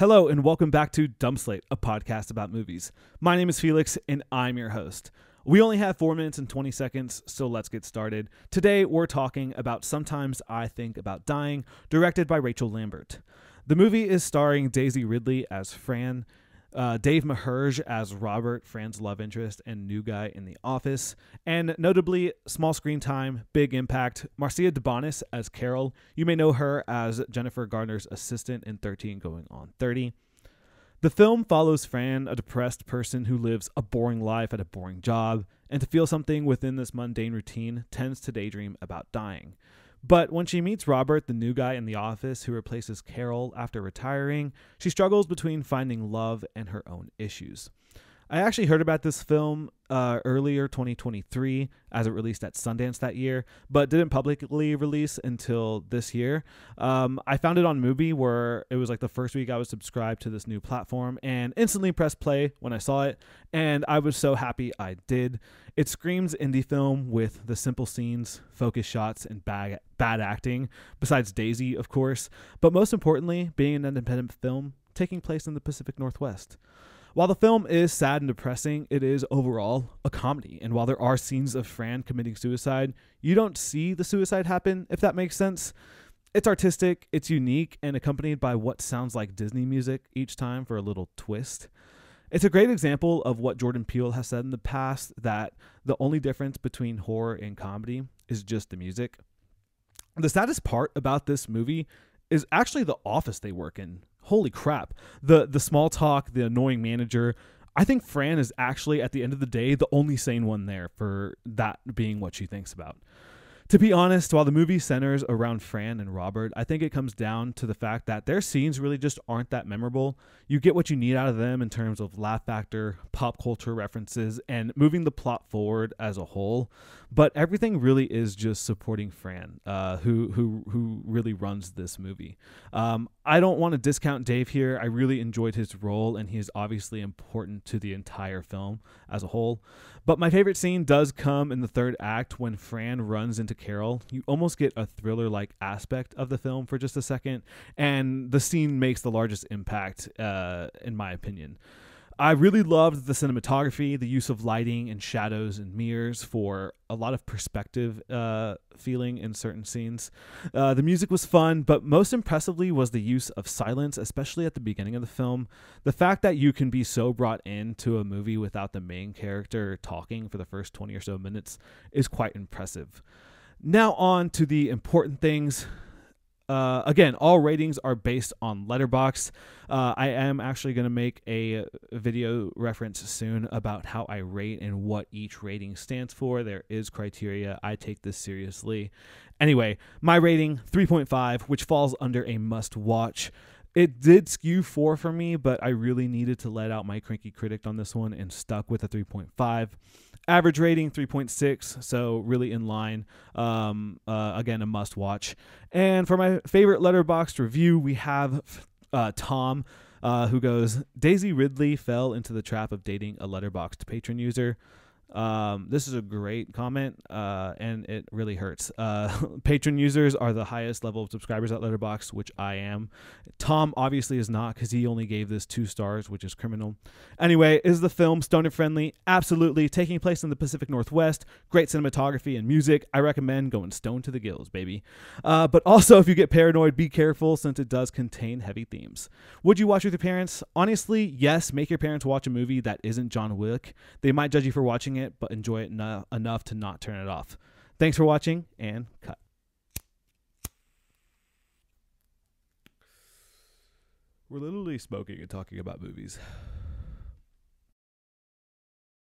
Hello, and welcome back to Dumb Slate, a podcast about movies. My name is Felix, and I'm your host. We only have four minutes and 20 seconds, so let's get started. Today, we're talking about Sometimes I Think About Dying, directed by Rachel Lambert. The movie is starring Daisy Ridley as Fran, uh, Dave Merheje as Robert, Fran's love interest and new guy in the office, and notably, small screen time, big impact, Marcia DeBonis as Carol. You may know her as Jennifer Garner's assistant in 13 Going on 30. The film follows Fran, a depressed person who lives a boring life at a boring job, and to feel something within this mundane routine tends to daydream about dying. But when she meets Robert, the new guy in the office who replaces Carol after retiring, she struggles between finding love and her own issues. I actually heard about this film uh, earlier 2023 as it released at Sundance that year, but didn't publicly release until this year. Um, I found it on Mubi where it was like the first week I was subscribed to this new platform and instantly pressed play when I saw it, and I was so happy I did. It screams indie film with the simple scenes, focus shots, and bad, bad acting, besides Daisy, of course, but most importantly, being an independent film taking place in the Pacific Northwest. While the film is sad and depressing, it is overall a comedy. And while there are scenes of Fran committing suicide, you don't see the suicide happen, if that makes sense. It's artistic, it's unique, and accompanied by what sounds like Disney music each time for a little twist. It's a great example of what Jordan Peele has said in the past that the only difference between horror and comedy is just the music. The saddest part about this movie is actually the office they work in holy crap. The the small talk the annoying manager. I think fran is actually at the end of the day the only sane one there for that being what she thinks about to be honest, while the movie centers around Fran and Robert, I think it comes down to the fact that their scenes really just aren't that memorable. You get what you need out of them in terms of laugh factor, pop culture references, and moving the plot forward as a whole. But everything really is just supporting Fran, uh, who who who really runs this movie. Um, I don't want to discount Dave here. I really enjoyed his role, and he is obviously important to the entire film as a whole. But my favorite scene does come in the third act when Fran runs into Carol. You almost get a thriller like aspect of the film for just a second, and the scene makes the largest impact, uh, in my opinion. I really loved the cinematography, the use of lighting and shadows and mirrors for a lot of perspective uh, feeling in certain scenes. Uh, the music was fun, but most impressively was the use of silence, especially at the beginning of the film. The fact that you can be so brought into a movie without the main character talking for the first 20 or so minutes is quite impressive. Now, on to the important things. Uh, again, all ratings are based on Letterboxd. Uh, I am actually going to make a video reference soon about how I rate and what each rating stands for. There is criteria. I take this seriously. Anyway, my rating 3.5, which falls under a must watch. It did skew four for me, but I really needed to let out my cranky critic on this one and stuck with a 3.5. Average rating 3.6, so really in line. Um, uh, again, a must watch. And for my favorite Letterboxd review, we have uh, Tom, uh, who goes Daisy Ridley fell into the trap of dating a Letterboxd patron user. Um, this is a great comment, uh, and it really hurts. Uh, patron users are the highest level of subscribers at Letterboxd, which I am. Tom obviously is not because he only gave this two stars, which is criminal. Anyway, is the film stoner friendly? Absolutely. Taking place in the Pacific Northwest, great cinematography and music. I recommend going stone to the gills, baby. Uh, but also, if you get paranoid, be careful since it does contain heavy themes. Would you watch with your parents? Honestly, yes. Make your parents watch a movie that isn't John Wick. They might judge you for watching it it, but enjoy it no- enough to not turn it off. Thanks for watching and cut. We're literally smoking and talking about movies.